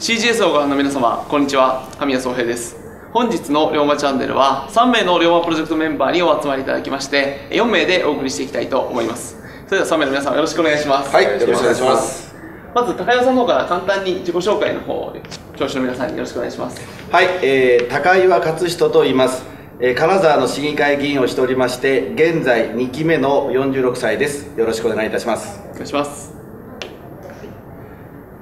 CGS をご覧の皆様こんにちは神谷宗平です本日の龍馬チャンネルは3名の龍馬プロジェクトメンバーにお集まりいただきまして4名でお送りしていきたいと思いますそれでは3名の皆さんよろしくお願いしますはい、よろしくお願いします。まず高岩さんの方から簡単に自己紹介の方を教師の皆さんによろしくお願いしますはい、えー、高岩勝人と言います。えー、金沢の市議会議員をしておりまして、現在2期目の46歳です。よろしくお願いいたします。お願いします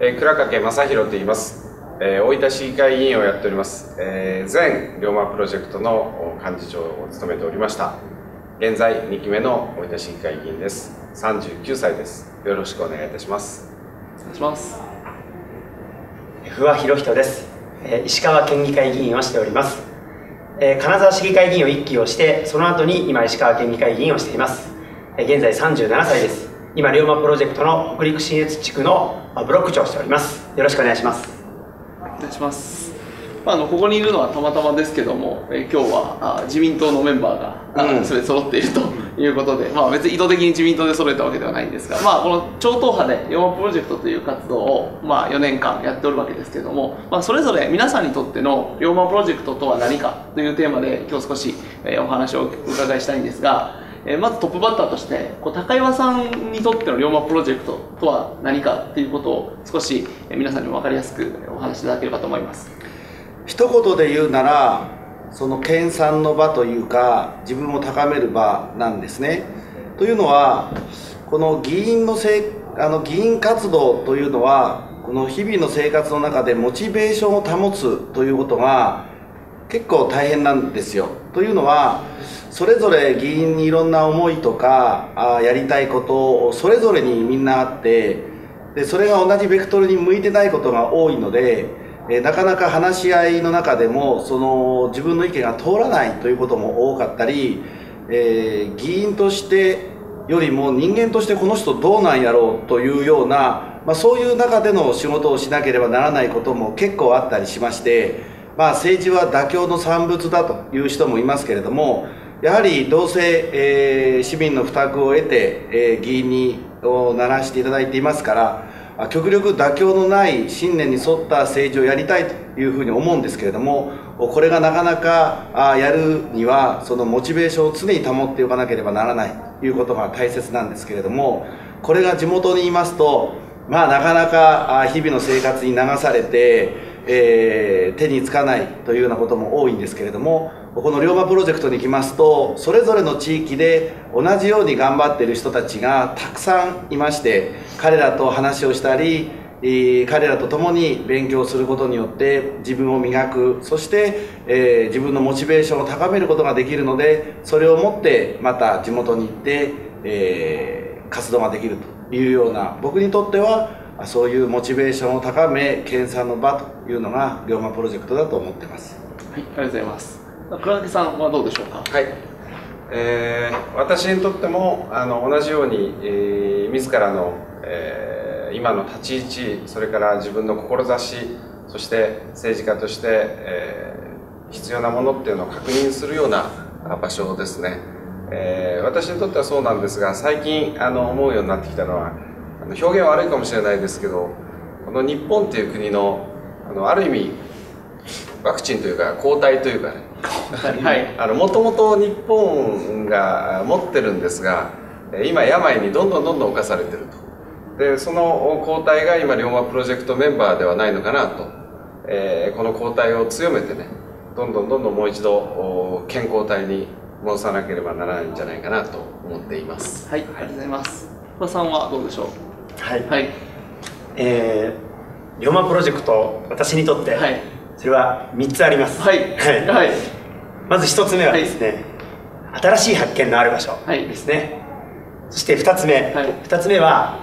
えー倉掛正弘と言います、えー大分市議会議員をやっております、えー前龍馬プロジェクトのお幹事長を務めておりました。現在2期目の大分市議会議員です。39歳です。よろしくお願いいたします。お願いします。不破博人です、えー石川県議会議員をしております、えー金沢市議会議員を1期をしてその後に今石川県議会議員をしています、えー現在37歳です今龍馬プロジェクトの北陸信越地区のあブロック長をしております。よろしくお願いします。お願いします。まあ、あのここにいるのはたまたまですけども、えー今日はあ自民党のメンバーが、あうん。それ揃っているということで、まあ、別に意図的に自民党で揃えたわけではないんですが、まあ、この超党派でヨマプロジェクトという活動を、まあ、4年間やっておるわけですけども、まあ、それぞれ皆さんにとっての龍馬プロジェクトとは何かというテーマで今日少し、えーお話をお伺いしたいんですが、えーまずトップバッターとしてこう高岩さんにとっての龍馬プロジェクトとは何かっていうことを少し、皆さんにも分かりやすくお話しいただければと思います。一言で言うなら、その研鑽の場というか、自分を高める場なんですね。というのは、この議員のせいあの議員活動というのは、この日々の生活の中でモチベーションを保つということが結構大変なんですよ。というのは、それぞれ議員にいろんな思いとかあやりたいことをそれぞれにみんなあってでそれが同じベクトルに向いてないことが多いので、えーなかなか話し合いの中でもその自分の意見が通らないということも多かったり、えー議員としてよりも人間としてこの人どうなんやろうというような、まあ、そういう中での仕事をしなければならないことも結構あったりしまして、まあ、政治は妥協の産物だという人もいますけれどもやはりどうせ、えー市民の負託を得て、えー議員にをならしていただいていますから極力妥協のない信念に沿った政治をやりたいというふうに思うんですけれどもこれがなかなかあやるにはそのモチベーションを常に保っておかなければならないということが大切なんですけれどもこれが地元にいますとまあなかなかあ日々の生活に流されて、えー手につかないというようなことも多いんですけれどもこの龍馬プロジェクトに来ますとそれぞれの地域で同じように頑張っている人たちがたくさんいまして彼らと話をしたり彼らと共に勉強することによって自分を磨くそして、えー自分のモチベーションを高めることができるのでそれを持ってまた地元に行って、えー活動ができるというような僕にとってはそういうモチベーションを高め研鑽の場というのが龍馬プロジェクトだと思ってますはい、ありがとうございます。倉木さんはどうでしょうか？はい、えー私にとってもあの同じように、えー自らの、えー今の立ち位置それから自分の志そして政治家として、えー必要なものっていうのを確認するようなあ場所ですね、えー私にとってはそうなんですが最近あの思うようになってきたのはあの表現は悪いかもしれないですけどこの日本っていう国のあのある意味ワクチンというか抗体というかね。はい。あのもともと日本が持ってるんですがえー今病にどんどんどんどん侵されてると。でその抗体が今龍馬プロジェクトメンバーではないのかなと、えーこの抗体を強めてねどんどんどんどんもう一度お健康体に戻さなければならないんじゃないかなと思っています。はい、ありがとうございます。さんはどうでしょはい、う。はい。えー、龍馬プロジェクト私にとって、はい。それは3つあります。はい。はい。はい。まず1つ目はですね、新しい発見のある場所はい。ですね、そして2つ目、はい。2つ目は、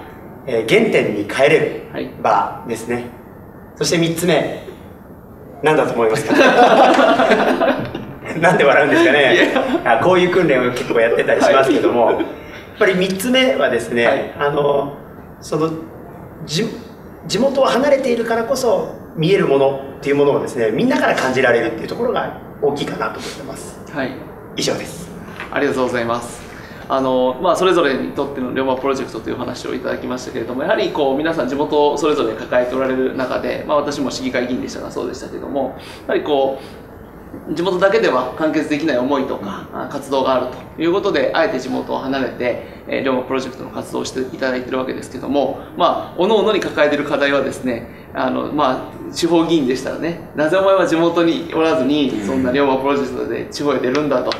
えー原点に帰れるはい。場ですね、そして3つ目何だと思いますか？なんで笑うんですかね？あこういう訓練を結構やってたりしますけども、やっぱり3つ目はですね、はい。あのそのじ地元を離れているからこそ見えるものっていうものをですねみんなから感じられるっていうところが大きいかなと思ってますはい。以上ですありがとうございます。あの、まあ、それぞれにとっての龍馬プロジェクトという話をいただきましたけれどもやはりこう皆さん地元をそれぞれ抱えておられる中で、まあ、私も市議会議員でしたがそうでしたけどもやはりこう地元だけでは完結できない思いとか活動があるということであえて地元を離れて、えー、龍馬プロジェクトの活動をしていただいているわけですけどもまあ各々に抱えている課題はですねあのまあ地方議員でしたらねなぜお前は地元におらずにそんな龍馬プロジェクトで地方へ出るんだと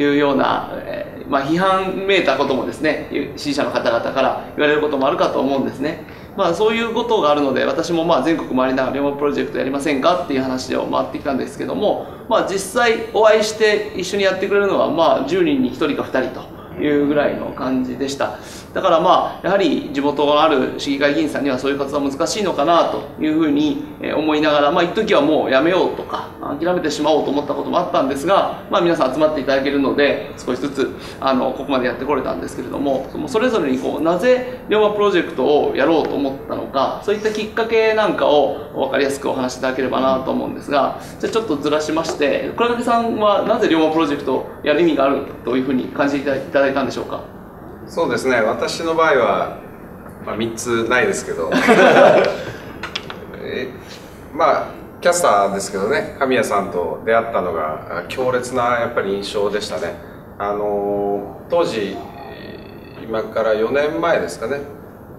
いうような、えーまあ、批判めいたこともですね支持者の方々から言われることもあるかと思うんですね。まあ、そういうことがあるので私もまあ全国回りながら龍馬プロジェクトやりませんかっていう話を回ってきたんですけども、まあ、実際お会いして一緒にやってくれるのはまあ10人に1人か2人と。いうぐらいの感じでしただからまあやはり地元がある市議会議員さんにはそういう活動は難しいのかなというふうに思いながらまあ一時はもうやめようとか諦めてしまおうと思ったこともあったんですが、まあ、皆さん集まっていただけるので少しずつあのここまでやってこれたんですけれどもそれぞれにこうなぜ龍馬プロジェクトをやろうと思ったのかそういったきっかけなんかを分かりやすくお話しいただければなと思うんですがじゃちょっとずらしまして倉掛さんはなぜ龍馬プロジェクトをやる意味があるというふうに感じていただいたんでしょうか？そうですね。私の場合は、まあ、3つないですけど。えまあキャスターですけどね。神谷さんと出会ったのが強烈なやっぱり印象でしたね。あの当時今から4年前ですかね、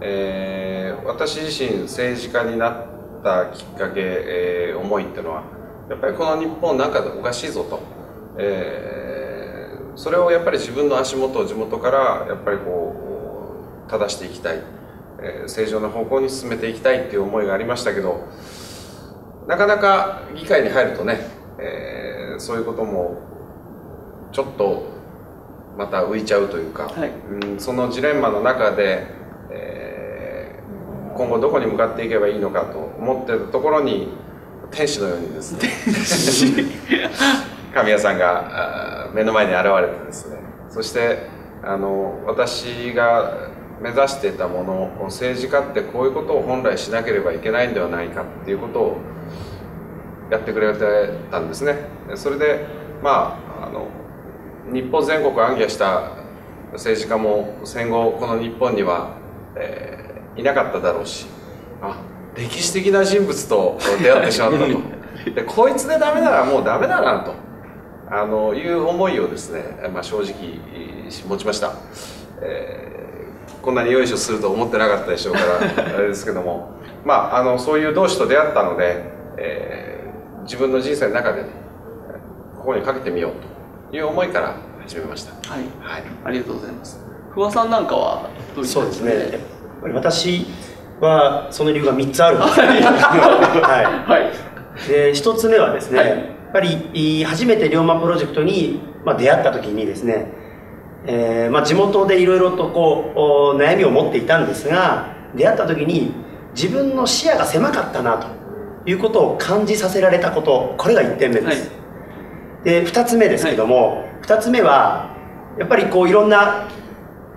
えー、私自身政治家になったきっかけ、えー、思いっていうのはやっぱりこの日本なんかおかしいぞと、えー、それをやっぱり自分の足元地元からやっぱりこう正していきたい、えー、正常な方向に進めていきたいっていう思いがありましたけどなかなか議会に入るとね、えー、そういうこともちょっとまた浮いちゃうというか、はい、うん、そのジレンマの中で、えー、今後どこに向かっていけばいいのかと思ってたところに天使のようにですね 神谷さんが目の前に現れてですね。そしてあの私が目指していたもの政治家ってこういうことを本来しなければいけないんではないかっていうことをやってくれてたんですね。それでまああの日本全国暗記した政治家も戦後この日本には、えー、いなかっただろうしあ歴史的な人物と出会ってしまったと。でこいつでダメならもうダメだなとあのいう思いをですね、まあ、正直持ちました、えー、こんなによいしょすると思ってなかったでしょうから あれですけども。まああのそういう同志と出会ったので、えー、自分の人生の中で、ね、ここにかけてみようという思いから始めました。はい、はい、ありがとうございます。不破さんなんかはどういったそうですね。私はその理由が3つあるんです はい、はい、で1つ目はですね、はい、ぱり初めて龍馬プロジェクトに、まあ、出会った時にですね、えーまあ、地元でいろいろとこう悩みを持っていたんですが出会った時に自分の視野が狭かったなということを感じさせられたことこれが1点目です、はい、で2つ目ですけども、はい、2つ目はやっぱりこういろんな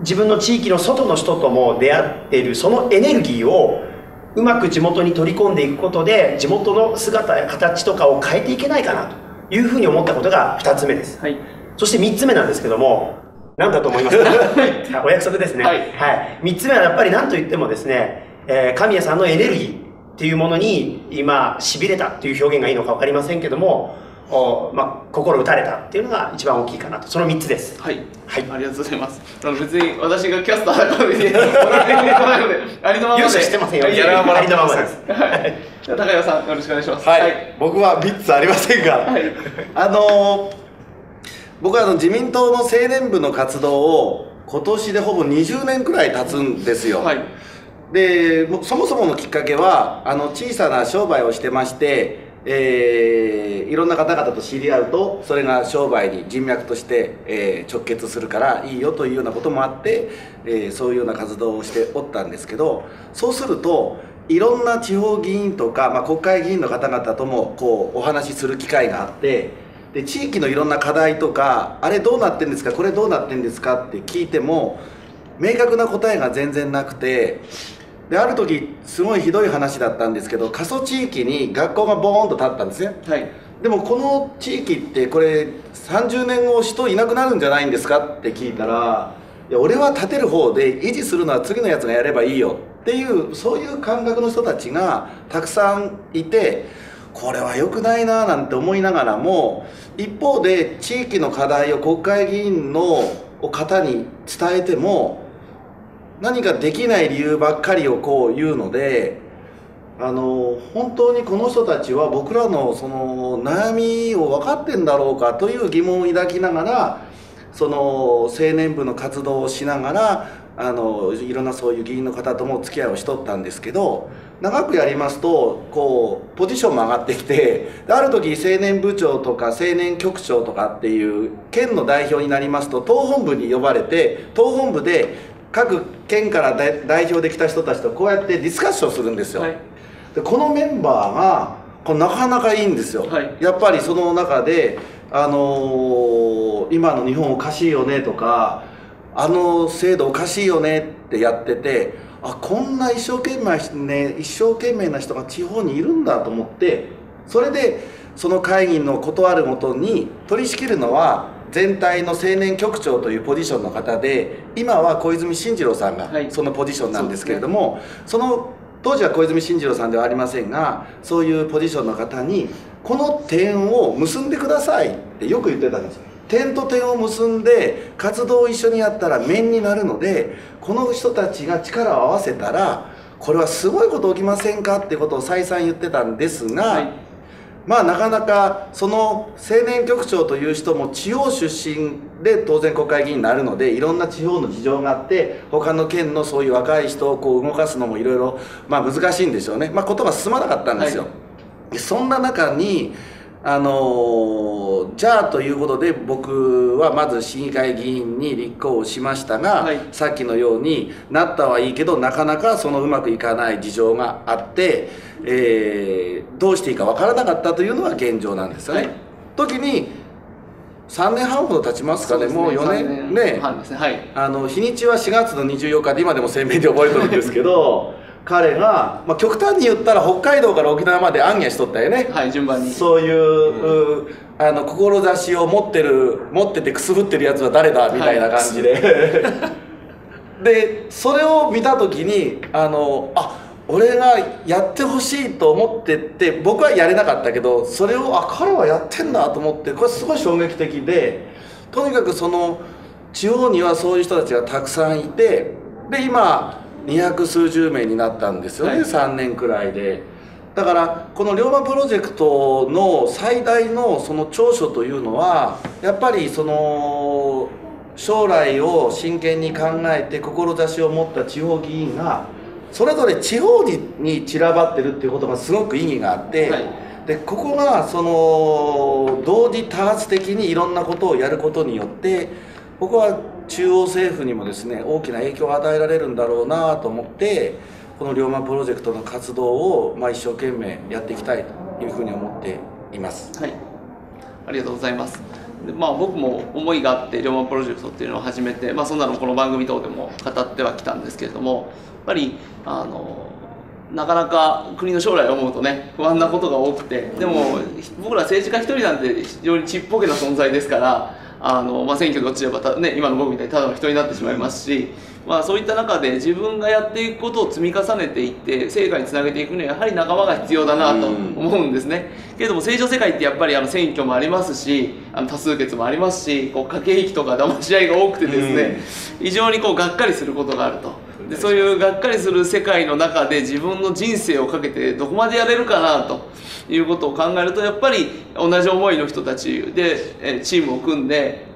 自分の地域の外の人とも出会っているそのエネルギーをうまく地元に取り込んでいくことで地元の姿や形とかを変えていけないかなというふうに思ったことが2つ目です、はい、そして3つ目なんですけども何だと思います？か お約束ですね、はい、はい、3つ目はやっぱり何と言ってもですね、えー、神谷さんのエネルギーっていうものに今しびれたっていう表現がいいのか分かりませんけどもおまあ、心打たれたっていうのが一番大きいかなと。その3つです。はい、はい、ありがとうございます。あの別に私がキャスターだから別にありのままで。してませんよありのままです高谷さんよろしくお願いします。はい、はい、僕は3つありませんが、はい、あのー、僕はあの自民党の青年部の活動を今年でほぼ20年くらい経つんですよ、はい。でそもそものきっかけはあの小さな商売をしてましてえー、いろんな方々と知り合うとそれが商売に人脈として、えー、直結するからいいよというようなこともあって、えー、そういうような活動をしておったんですけどそうするといろんな地方議員とか、まあ、国会議員の方々ともこうお話しする機会があってで地域のいろんな課題とかあれどうなってんですかこれどうなってんですかって聞いても明確な答えが全然なくてである時すごいひどい話だったんですけど過疎地域に学校がボーンと建ったんですね、はい、でもこの地域ってこれ30年後人いなくなるんじゃないんですかって聞いたらいや俺は立てる方で維持するのは次のやつがやればいいよっていうそういう感覚の人たちがたくさんいてこれは良くないななんて思いながらも一方で地域の課題を国会議員の方に伝えても何かできない理由ばっかりをこう言うのであの本当にこの人たちは僕らのその悩みを分かってんだろうかという疑問を抱きながらその青年部の活動をしながらあのいろんなそういう議員の方とも付き合いをしとったんですけど長くやりますとこうポジションも上がってきてある時青年部長とか青年局長とかっていう県の代表になりますと党本部に呼ばれて党本部で各県から代表できた人たちとこうやってディスカッションするんですよ。はい。でこのメンバーがこれなかなかいいんですよ、はい、やっぱりその中で、あのー、今の日本おかしいよねとかあの制度おかしいよねってやっててあこんな一生懸命,、ね、一生懸命な人が地方にいるんだと思ってそれでその会議の断るごとに取り仕切るのは全体の青年局長というポジションの方で今は小泉進次郎さんがそのポジションなんですけれども、はいそね、その当時は小泉進次郎さんではありませんがそういうポジションの方にこの点を結んでくださいってよく言ってたんです点と点を結んで活動を一緒にやったら面になるのでこの人たちが力を合わせたらこれはすごいこと起きませんかってことを再三言ってたんですが、はいまあなかなかその青年局長という人も地方出身で当然国会議員になるのでいろんな地方の事情があって他の県のそういう若い人をこう動かすのもいろいろまあ難しいんでしょうね。まあ言葉進まなかったんですよ、はい、そんな中にあのじゃあということで僕はまず市議会議員に立候補しましたが、はい、さっきのようになったはいいけどなかなかそのうまくいかない事情があって、えー、どうしていいか分からなかったというのが現状なんですよね。はい、時に3年半ほど経ちますかね、ね。もう4年。ね、ね。はい、あの日にちは4月の24日で今でも鮮明で覚えてるんですけど 彼が、まあ、極端に言ったら北海道から沖縄まで暗夜しとったよね。はい順番に。そういう、うん、あの志を持ってる持っててくすぶってるやつは誰だみたいな感じで、はい、でそれを見た時にあのあ俺がやってほしいと思ってって僕はやれなかったけどそれをあ彼はやってんだと思ってこれすごい衝撃的でとにかくその地方にはそういう人たちがたくさんいてで今二百数十名になったんですよね、はい、3年くらいで。だからこの龍馬プロジェクトの最大のその長所というのはやっぱりその将来を真剣に考えて志を持った地方議員がそれぞれ地方にに散らばってるっていうことがすごく意義があって、はい、でここがその同時多発的にいろんなことをやることによってここは中央政府にもですね大きな影響を与えられるんだろうなと思ってこの龍馬プロジェクトの活動を、まあ、一生懸命やっていきたいというふうに思っています。はいありがとうございますでまあ、僕も思いがあって龍馬プロジェクトっていうのを始めて、まあ、そんなのこの番組等でも語ってはきたんですけれどもやっぱりあのなかなか国の将来を思うとね不安なことが多くてでも僕ら政治家一人なんて非常にちっぽけな存在ですからあの、まあ、選挙が落ちればた、ね、今の僕みたいにただの人になってしまいますし、まあ、そういった中で自分がやっていくことを積み重ねていって成果につなげていくにはやはり仲間が必要だなと思うんですね。けれども政治世界ってやっぱりあの選挙もありますしあの多数決もありますしこう駆け引きとか騙し合いが多くてですね非常にこうがっかりすることがあると。でそういうがっかりする世界の中で自分の人生をかけてどこまでやれるかなということを考えるとやっぱり同じ思いの人たちでチームを組んで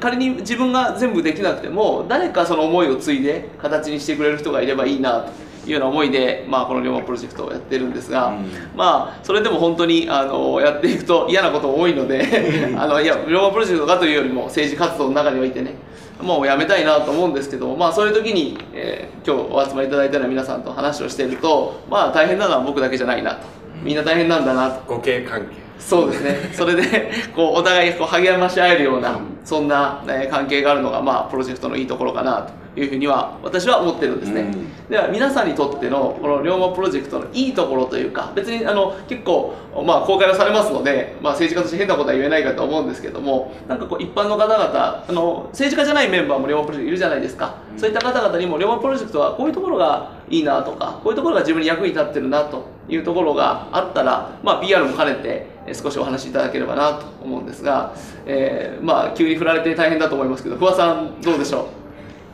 仮に自分が全部できなくても誰かその思いを継いで形にしてくれる人がいればいいなと。いうような思いで、まあ、この龍馬プロジェクトをやってるんですが、うん、まあそれでも本当にあのやっていくと 嫌なこと多いので あのいや龍馬プロジェクトかというよりも政治活動の中においてねもうやめたいなと思うんですけどまあそういう時に、えー、今日お集まりいただいたような皆さんと話をしているとまあ大変なのは僕だけじゃないなと。みんな大変なんだなと。互恵関係そうですね。それでこうお互いこう励まし合えるようなそんな、ね、関係があるのが、まあ、プロジェクトのいいところかなというふうには私は思ってるんですね、うん。では皆さんにとってのこの龍馬プロジェクトのいいところというか別にあの結構、まあ、公開はされますので、まあ、政治家として変なことは言えないかと思うんですけどもなんかこう一般の方々あの政治家じゃないメンバーも龍馬プロジェクトいるじゃないですか、そういった方々にも龍馬プロジェクトはこういうところがいいなとかこういうところが自分に役に立ってるなというところがあったら、まあ、PR も兼ねてえー少しお話しいただければなと思うんですが、えーまあ急に振られて大変だと思いますけど不破さんどうでしょ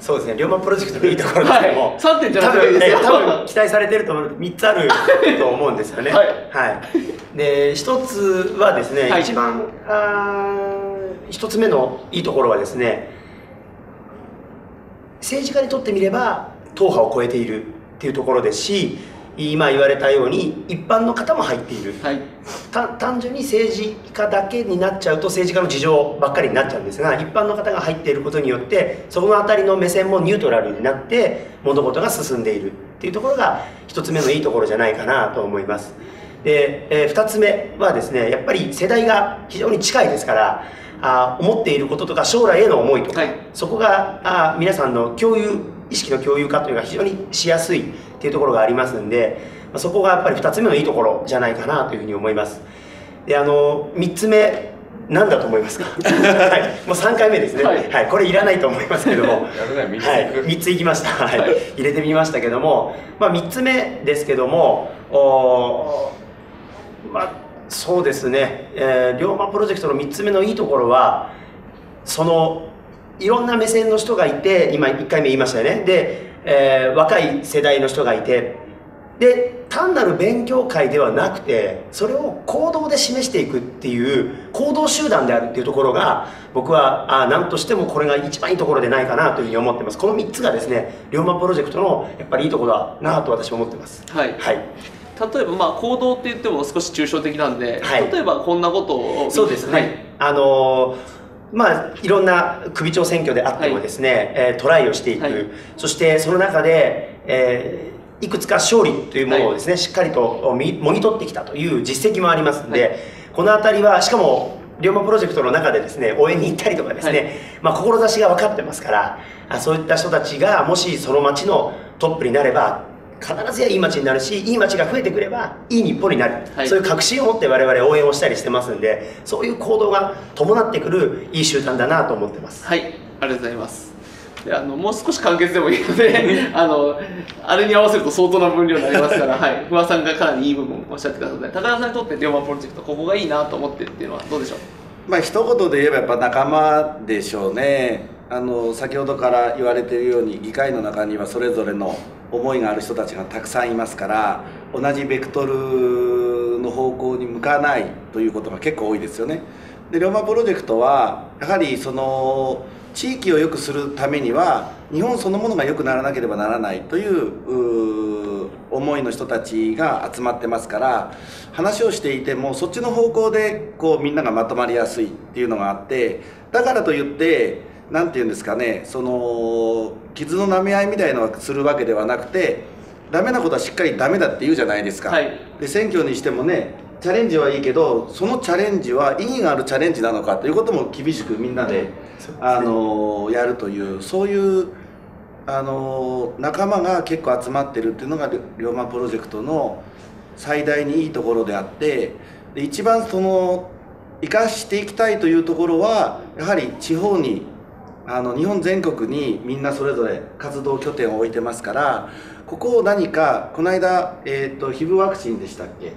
そうですね龍馬プロジェクトのいいところですけども、はい。3点じゃな多分くていいですよ。ね多分期待されてると思うので3つあると思うんですよね。はい。で1つはですね、はい。一番あー1つ目のいいところはですね政治家にとってみれば党派を超えているっていうところですし今言われたように一般の方も入っている。うはい。た単純に政治家だけになっちゃうと政治家の事情ばっかりになっちゃうんですが一般の方が入っていることによってその辺りの目線もニュートラルになって物事が進んでいる。っていうところが一つ目のいいところじゃないかなと思います。で、えー二つ目はですねやっぱり世代が非常に近いですからあー思っていることとか将来への思いとか、はい。そこがあー皆さんの共有意識の共有化というのが非常にしやすいっていうところがありますんで、まあそこがやっぱり2つ目のいいところじゃないかなというふうに思います。であの3つ目何だと思いますか？はい。もう3回目ですね、ははい。いこれいらないと思いますけども。やるね3つはい。いく、3ついきました、はい。はい。入れてみましたけども、まあ、3つ目ですけどもおーまあそうですね、えー龍馬プロジェクトの3つ目のいいところはそのいろんな目線の人がいて今1回目言いましたよね。で、えー若い世代の人がいて。で単なる勉強会ではなくてそれを行動で示していくっていう行動集団であるっていうところが僕はあ何としてもこれが一番いいところでないかなというふうに思ってます。この3つがですね龍馬プロジェクトのやっぱりいいところだなと私は思ってます。はい。はい。例えばまあ行動って言っても少し抽象的なんで、はい。例えばこんなことをそうですね、はい。あのーまあ、いろんな首長選挙であってもですね、えートライをしていく、はい。そしてその中で、えーいくつか勝利というものをですね、しっかりとみもぎ取ってきたという実績もありますので、はい。この辺りはしかも龍馬プロジェクトの中でですね応援に行ったりとかですね、はい。まあ、志が分かってますからあそういった人たちがもしその町のトップになれば必ずやいい町になるしいい町が増えてくればいい日本になる、はい。そういう確信を持って我々応援をしたりしてますんでそういう行動が伴ってくるいい集団だなと思ってます。はい、ありがとうございます。であのもう少し簡潔でもいいので、あのあれに合わせると相当な分量になりますから、はい、不破さんがかなりいい部分をおっしゃってくださって、高田さんにとって龍馬プロジェクト、ここがいいなと思ってるっていうのはどうでしょう？まあ一言で言えばやっぱ仲間でしょうねあの先ほどから言われているように議会の中にはそれぞれの思いがある人たちがたくさんいますから同じベクトルの方向に向かないということが結構多いですよね。で龍馬プロジェクトはやはりその地域を良くするためには日本そのものが良くならなければならないという思いの人たちが集まってますから話をしていてもそっちの方向でこうみんながまとまりやすいっていうのがあってだからといって何て言うんですかねその傷の舐め合いみたいのをするわけではなくてダメなことはしっかりダメだって言うじゃないですか。はいで選挙にしてもねチャレンジはいいけどそのチャレンジは意義があるチャレンジなのかということも厳しくみんなで、あのやるというそういうあの仲間が結構集まってるっていうのが龍馬プロジェクトの最大にいいところであってで一番その生かしていきたいというところはやはり地方にあの日本全国にみんなそれぞれ活動拠点を置いてますからここを何かこの間、えー、とヒブワクチンでしたっけ？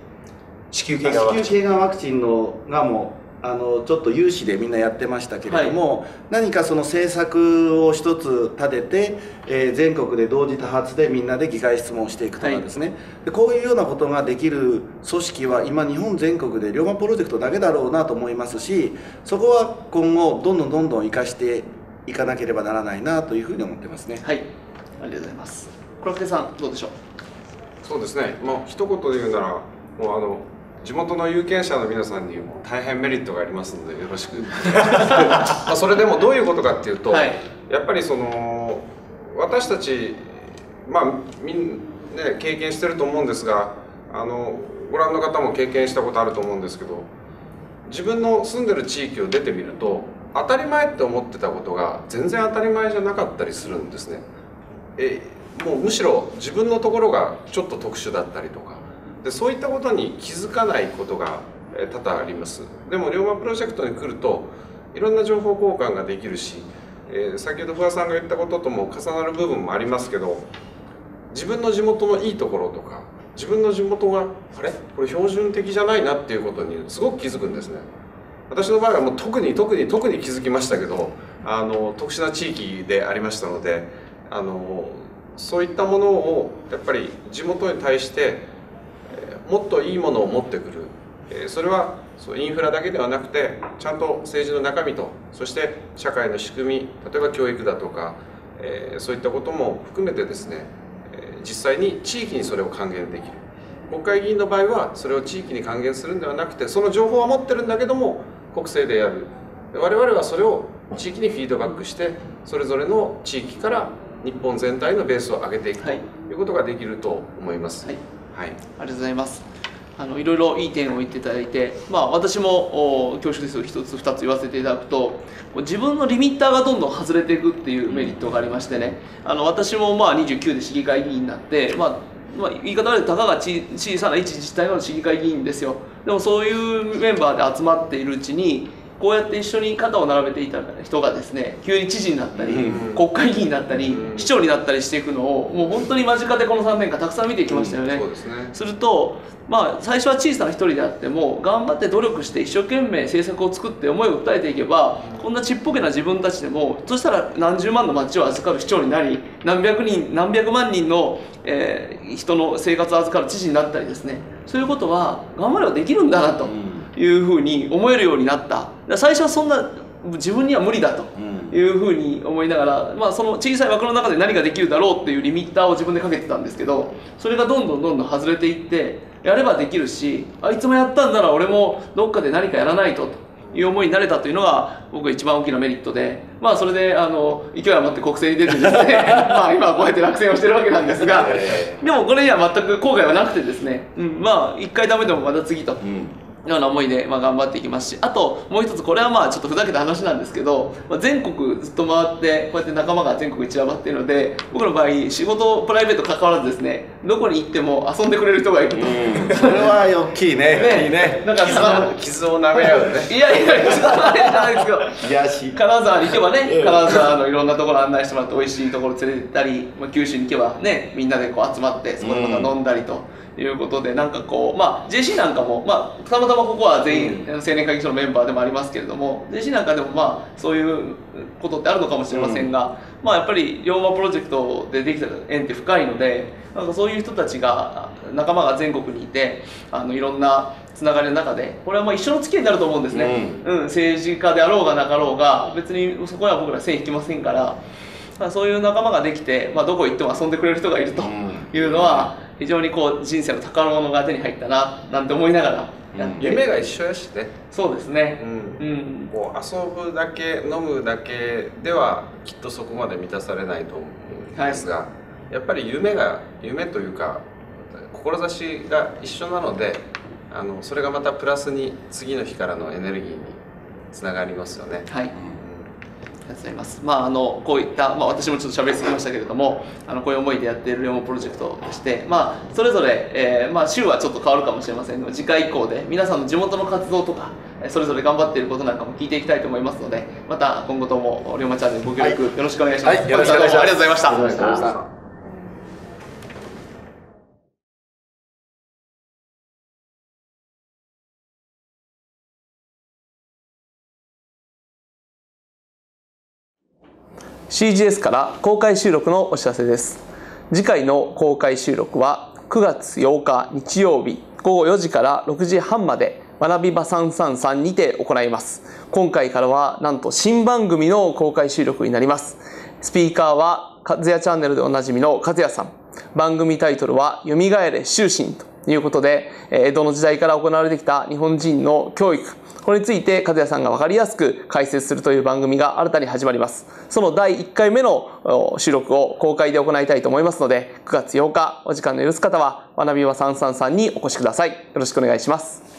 子宮頸がんワクチン。子宮頸がんワクチンのがもうあのちょっと有志でみんなやってましたけれども、何かその政策を一つ立てて、えー全国で同時多発でみんなで議会質問をしていくとかですね、でこういうようなことができる組織は今日本全国で龍馬プロジェクトだけだろうなと思いますしそこは今後どんどんどんどん生かしていかなければならないなというふうに思ってますね。はい、ありがとうございます。黒木さん、どうでしょう？そうですね。もう一言で言うならもうあの地元の有権者の皆さんにも大変メリットがありますのでよろしく。まあそれでもどういうことかっていうと、はい。やっぱりその私たちまあみんな、ね、経験してると思うんですがあのご覧の方も経験したことあると思うんですけど自分の住んでる地域を出てみると当たり前って思ってたことが全然当たり前じゃなかったりするんですね。えもうむしろ自分のところがちょっと特殊だったりとか。でそういったことに気づかないことが多々あります。でも龍馬プロジェクトに来るといろんな情報交換ができるし、えー、先ほど不破さんが言ったこととも重なる部分もありますけど自分の地元のいいところとか自分の地元があれ？これ標準的じゃないなっていうことにすごく気づくんですね。私の場合はもう特に特に特に気づきましたけどあの特殊な地域でありましたのであのそういったものをやっぱり地元に対して、もっといいものを持ってくる、それはインフラだけではなくてちゃんと政治の中身とそして社会の仕組み例えば教育だとか、そういったことも含めてですね実際に地域にそれを還元できる。国会議員の場合はそれを地域に還元するんではなくてその情報は持ってるんだけども国政でやる。我々はそれを地域にフィードバックしてそれぞれの地域から日本全体のベースを上げていくとい。うことができると思います。はい、はい、ありがとうございます。あのいろいろいい点を言っていただいて、まあ、私も恐縮です。一つ二つ言わせていただくと自分のリミッターがどんどん外れていくっていうメリットがありましてね。あの私もまあ29で市議会議員になって、まあまあ、言い方悪いとたかが小さな一自治体の市議会議員ですよ。でもそういうメンバーで集まっているうちにこうやって一緒に肩を並べていた人がですね急に知事になったり、国会議員になったり、市長になったりしていくのをもう本当に間近でこの3年間たくさん見てきましたよね。すね。するとまあ最初は小さな一人であっても頑張って努力して一生懸命政策を作って思いを訴えていけばこんなちっぽけな自分たちでもそしたら何十万の町を預かる市長になり何百人何百万人の、えー、人の生活を預かる知事になったりですね。そういうことは頑張ればできるんだなと。いうふうに思えるようになった。最初はそんな自分には無理だというふうに思いながら、まあ、その小さい枠の中で何ができるだろうっていうリミッターを自分でかけてたんですけどそれがどんどんどんどん外れていってやればできるしあいつもやったんなら俺もどっかで何かやらないとという思いになれたというのが僕が一番大きなメリットでまあそれであの勢い余って国政に出てですね まあ今はこうやって落選をしてるわけなんですがでもこれには全く後悔はなくてですね、うん、まあ一回ダメでもまた次と。うんような思いで、まあ、頑張っていきますしあともう一つこれはまあちょっとふざけた話なんですけど、まあ、全国ずっと回ってこうやって仲間が全国に散らばっているので僕の場合仕事プライベート関わらずですねどこに行っても遊んでくれる人がいると。それは大きいね。ね。いいね。なんか傷を舐め合うね。いやいや傷を舐め合うじゃないですけど金沢に行けばね金沢のいろんなところ案内してもらって美味しいところ連れて行ったり、まあ、九州に行けばねみんなでこう集まってそこでまた飲んだりと。いうことでなんかこうまあ JC なんかも、まあ、たまたまここは全員青年会議所のメンバーでもありますけれども JC なんかでもまあそういうことってあるのかもしれませんが、うん、まあやっぱり龍馬プロジェクトでできた縁って深いのでなんかそういう人たちが仲間が全国にいてあのいろんなつながりの中でこれはまあ一緒の付き合いになると思うんですね、うん、うん、政治家であろうがなかろうが別にそこは僕ら線引きませんから。まあ、そういう仲間ができて、まあ、どこ行っても遊んでくれる人がいるというのは、非常にこう人生の宝物が手に入ったななんて思いながらやって、夢が一緒やしね。そうですね、うん、うん、こう遊ぶだけ飲むだけではきっとそこまで満たされないと思うんですが、はい、やっぱり夢が夢というか志が一緒なのであのそれがまたプラスに次の日からのエネルギーにつながりますよね。はいがとうございます。まあ、あのこういった、まあ、私もちょっと喋りすぎましたけれどもあのこういう思いでやっているレモンプロジェクトでして、まあ、それぞれ、えーまあ、週はちょっと変わるかもしれませんが次回以降で皆さんの地元の活動とかそれぞれ頑張っていることなんかも聞いていきたいと思いますのでまた今後とも龍馬チャンネルご協力よろしくお願いします。はい、よろしくお願いします。ありがとうございました。CGS から公開収録のお知らせです。次回の公開収録は9月8日日曜日午後4時から6時半まで学び場333にて行います。今回からはなんと新番組の公開収録になります。スピーカーは和也チャンネルでおなじみの和也さん。番組タイトルは「よみがえれ終身」ということで江戸の時代から行われてきた日本人の教育これについて和也さんが分かりやすく解説するという番組が新たに始まります。その第1回目の収録を公開で行いたいと思いますので9月8日お時間の許す方は学びは333にお越しください。よろしくお願いします。